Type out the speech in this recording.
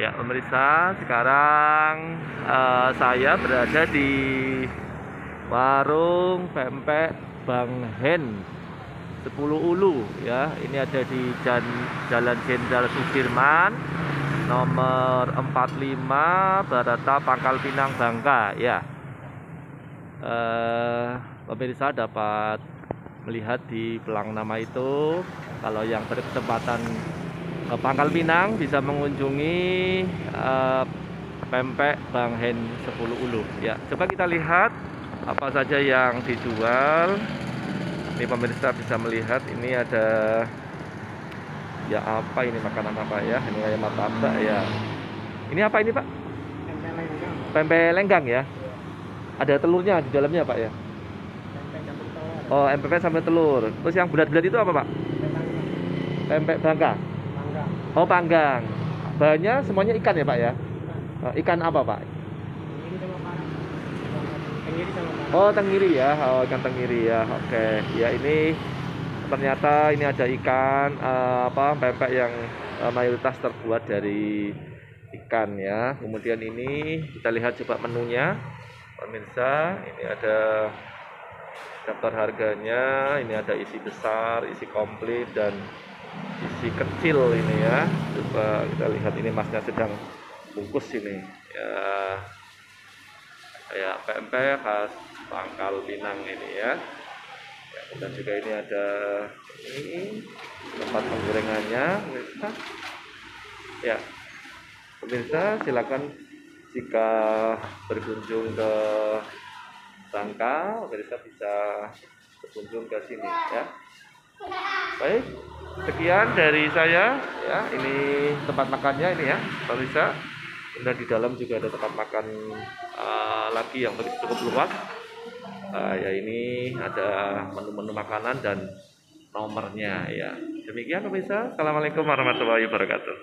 Ya, pemirsa, sekarang eh, saya berada di warung pempek Bang Hen 10 Ulu ya. Ini ada di Jan- Jalan Jenderal Sudirman nomor 45 Barata Pangkal Pinang Bangka ya. Eh, pemirsa dapat melihat di pelang nama itu kalau yang berkesempatan ke Pangkal Pinang bisa mengunjungi eh, pempek Bang Hen 10 Ulu ya. Coba kita lihat apa saja yang dijual. Ini pemirsa bisa melihat ini ada ya apa ini makanan apa ya? Ini kayak martabak ya. Ini apa ini, Pak? Pempek lenggang ya. Ada telurnya di dalamnya, Pak ya. Oh, MPP sampai telur. Terus yang bulat-bulat itu apa, Pak? Pempek bangka. Oh, panggang. Bahannya semuanya ikan ya, Pak ya? Oh, ikan apa, Pak? Oh, tenggiri ya. Oh, ikan tenggiri ya. Oke. Ya, ini ternyata ini ada ikan eh, apa pempek yang eh, mayoritas terbuat dari ikan ya. Kemudian ini kita lihat coba menunya. Pemirsa, ini ada daftar harganya, ini ada isi besar, isi komplit dan isi kecil ini ya. Coba kita lihat ini masnya sedang bungkus ini. Ya kayak pempek khas Pangkal Pinang ini ya. Ya, dan juga ini ada ini tempat penggorengannya, pemirsa. Ya, pemirsa silakan jika berkunjung ke Bangka, pemirsa bisa berkunjung ke sini ya. Baik, sekian dari saya ya. Ini tempat makannya ini ya, pemirsa. Dan di dalam juga ada tempat makan eh, lagi yang cukup luas. Eh, ya ini ada menu-menu makanan dan nomornya ya. Demikian pemirsa. Assalamualaikum warahmatullahi wabarakatuh.